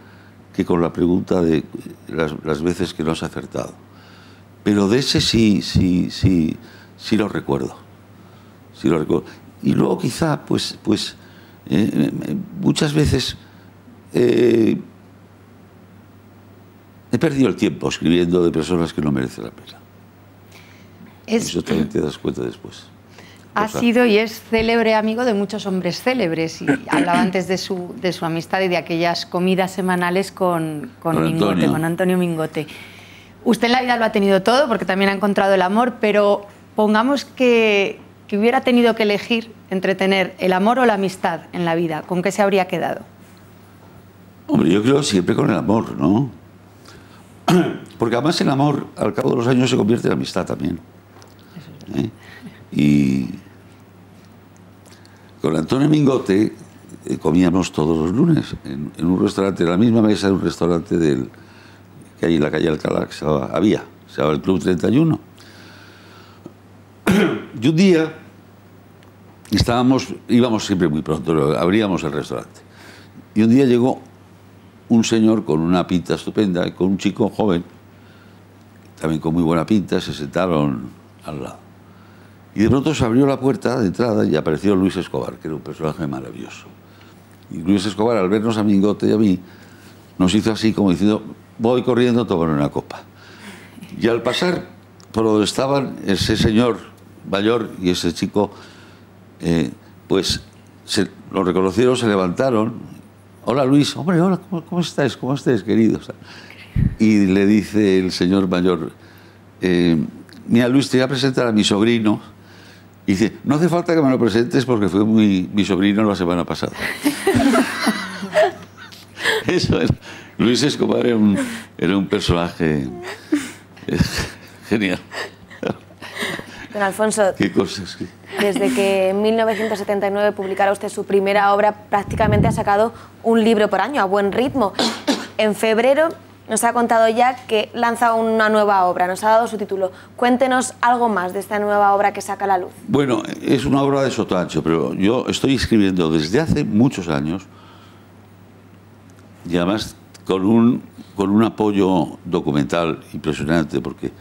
S3: que con la pregunta de las, las, veces que no has acertado. Pero de ese sí, sí, sí, sí lo recuerdo. Sí lo recuerdo. Y luego quizá, pues, pues eh, muchas veces eh, he perdido el tiempo escribiendo de personas que no merecen la pena.
S4: Es...
S3: Eso también te das cuenta después.
S4: Ha
S3: cosa.
S4: sido y es célebre amigo de muchos hombres célebres y hablaba antes de su, de su amistad y de aquellas comidas semanales con, con,
S3: Con
S4: Mingote,
S3: Antonio.
S4: con Antonio Mingote. Usted en la vida lo ha tenido todo porque también ha encontrado el amor, pero pongamos que, que hubiera tenido que elegir entre tener el amor o la amistad en la vida, ¿con qué se habría quedado?
S3: Hombre, yo creo siempre con el amor, ¿no? Porque además el amor, al cabo de los años, se convierte en amistad también. ¿Eh? Y con Antonio Mingote eh, comíamos todos los lunes en, un restaurante, en la misma mesa de un restaurante del, que hay en la calle Alcalá, que se había, se llamaba el Club 31. Y un día estábamos, íbamos siempre muy pronto, abríamos el restaurante. Y un día llegó un señor con una pinta estupenda con un chico joven, también con muy buena pinta, se sentaron al lado. Y de pronto se abrió la puerta de entrada y apareció Luis Escobar, que era un personaje maravilloso. Y Luis Escobar, al vernos a Mingote y a mí, nos hizo así como diciendo, voy corriendo a tomar una copa. Y al pasar por donde estaban ese señor mayor y ese chico, eh, pues se, lo reconocieron, se levantaron. Hola Luis, hombre, hola, ¿cómo, cómo estáis? ¿Cómo estáis, queridos? Y le dice el señor mayor, eh, mira Luis, te voy a presentar a mi sobrino. Y dice, no hace falta que me lo presentes porque fue muy, mi sobrino la semana pasada. Eso era. Luis Escobar era un, era un personaje eh, genial.
S5: Don Alfonso,
S3: Qué cosas. que-
S5: desde que en 1979 publicara usted su primera obra, prácticamente ha sacado un libro por año, a buen ritmo. En febrero nos ha contado ya que lanza una nueva obra, nos ha dado su título. Cuéntenos algo más de esta nueva obra que saca a la luz.
S3: Bueno, es una obra de Sotancho, pero yo estoy escribiendo desde hace muchos años y además con un, con un apoyo documental impresionante, porque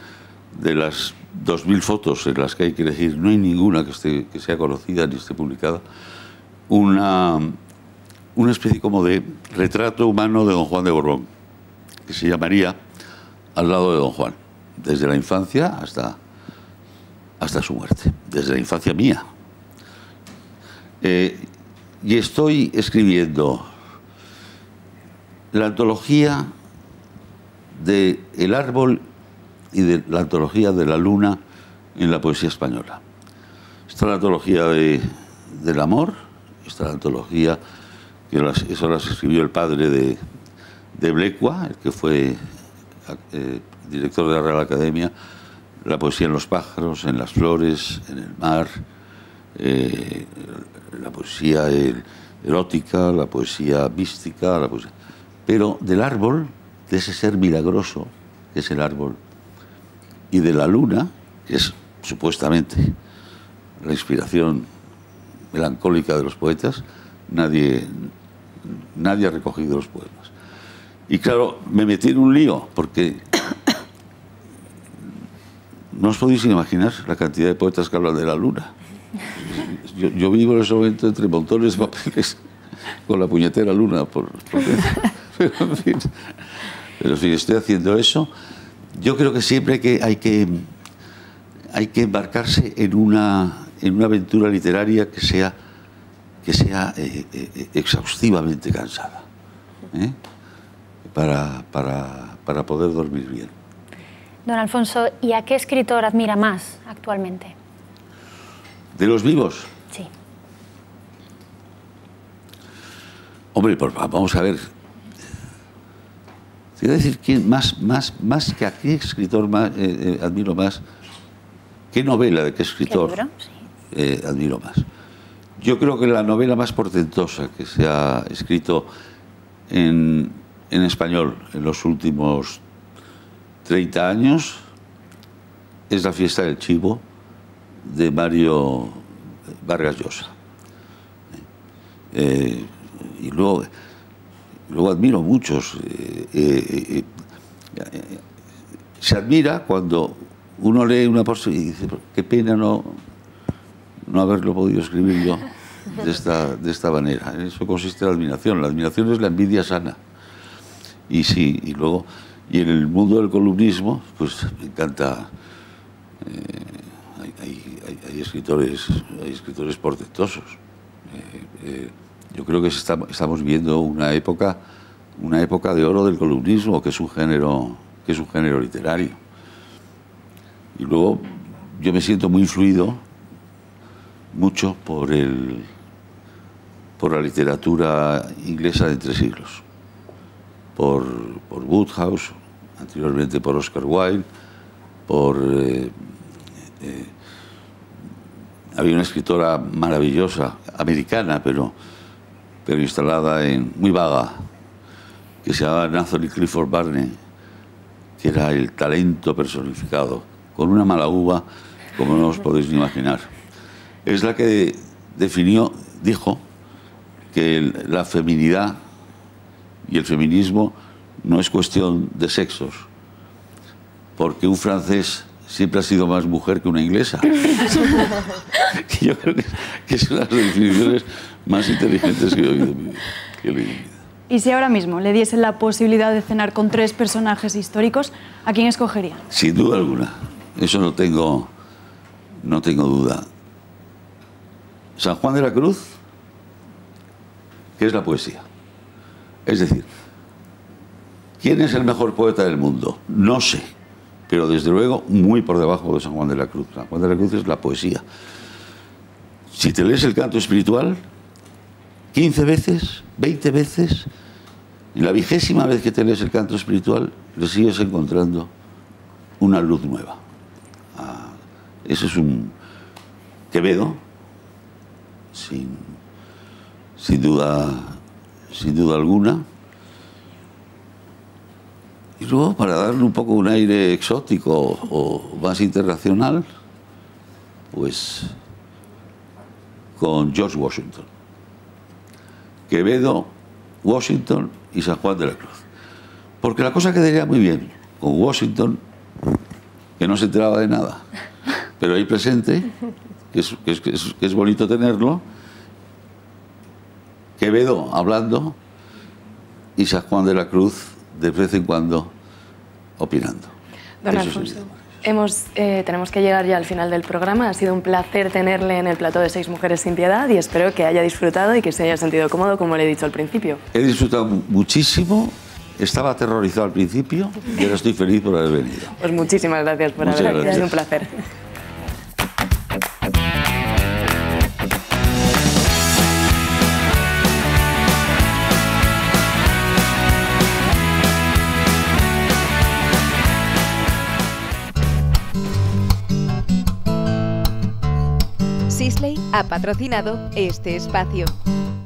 S3: de las 2.000 fotos en las que hay que elegir, no hay ninguna que, esté, que sea conocida ni esté publicada, una, una especie como de retrato humano de don Juan de Borbón, que se llamaría Al lado de don Juan, desde la infancia hasta, hasta su muerte, desde la infancia mía. Eh, y estoy escribiendo la antología de El árbol y de la antología de la luna en la poesía española. Está la antología de- del amor, está la antología, que las, eso las escribió el padre de, de Blecua, el que fue eh, director de la Real Academia, la poesía en los pájaros, en las flores, en el mar, eh, la poesía el- erótica, la poesía mística, la poesía- pero del árbol, de ese ser milagroso que es el árbol, y de la luna, que es supuestamente la inspiración melancólica de los poetas, nadie, nadie ha recogido los poemas. Y claro, me metí en un lío, porque no os podéis imaginar la cantidad de poetas que hablan de la luna. Yo, vivo en ese momento entre montones de papeles con la puñetera luna. Por, pero, en fin, pero si estoy haciendo eso, yo creo que siempre hay que, hay que, hay que embarcarse en una, en una aventura literaria que sea, que sea eh, eh, exhaustivamente cansada. ¿eh? Para, para, para poder dormir bien.
S6: Don Alfonso, ¿y a qué escritor admira más actualmente?
S3: ¿De los vivos?
S6: Sí.
S3: Hombre, fa- vamos a ver. Te voy a decir quién más, más, más que a qué escritor más, eh, eh, admiro más, qué novela de qué
S6: ¿Qué
S3: escritor
S6: libro? Sí.
S3: eh, admiro más. Yo creo que la novela más portentosa que se ha escrito en, en español en los últimos 30 años es La fiesta del chivo de Mario Vargas Llosa. Eh, y luego, luego admiro muchos. eh, eh, se admira cuando uno lee una post y dice, qué pena no, no haberlo podido escribir yo de esta, de esta manera. En eso consiste la admiración. La admiración es la envidia sana. Y sí, y luego, y en el mundo del columnismo, pues me encanta, eh, hay, escritores, hay escritores portentosos. Eh, eh, yo creo que estamos viendo una época, una época de oro del columnismo, que es un género, que es un género literario. Y luego yo me siento muy influido mucho por el por la literatura inglesa de entre siglos, por, por Woodhouse, anteriormente por Oscar Wilde, por eh, eh, había una escritora maravillosa, americana, pero, pero instalada en, muy vaga, que se llamaba Anthony Clifford Barney, que era el talento personificado, con una mala uva, como no os podéis ni imaginar. Es la que definió, dijo, que la feminidad y el feminismo no es cuestión de sexos, porque un francés siempre ha sido más mujer que una inglesa. yo creo que, es una de las definiciones más inteligentes que he oído en mi vida.
S7: Y si ahora mismo le diesen la posibilidad de cenar con tres personajes históricos, ¿a quién escogería?
S3: Sin duda alguna. Eso no tengo, no tengo duda. San Juan de la Cruz, que es la poesía. Es decir, ¿quién es el mejor poeta del mundo? No sé pero desde luego muy por debajo de San Juan de la Cruz. San Juan de la Cruz es la poesía. Si te lees el canto espiritual, 15 veces, 20 veces, y la vigésima vez que te lees el canto espiritual, le sigues encontrando una luz nueva. Ah, ese es un Quevedo, sin, sin, duda, sin duda alguna. Y luego, para darle un poco un aire exótico o más internacional, pues con George Washington. Quevedo, Washington y San Juan de la Cruz. Porque la cosa quedaría muy bien con Washington, que no se enteraba de nada, pero ahí presente, que es, que es bonito tenerlo, Quevedo hablando y San Juan de la Cruz de vez en cuando opinando.
S2: Don Alfonso, hemos, eh, tenemos que llegar ya al final del programa. Ha sido un placer tenerle en el plató de Seis Mujeres sin Piedad y espero que haya disfrutado y que se haya sentido cómodo, como le he dicho al principio.
S3: He disfrutado muchísimo. Estaba aterrorizado al principio y ahora estoy feliz por haber venido.
S2: Pues muchísimas gracias por haber venido. Sido un placer.
S1: Ha patrocinado este espacio.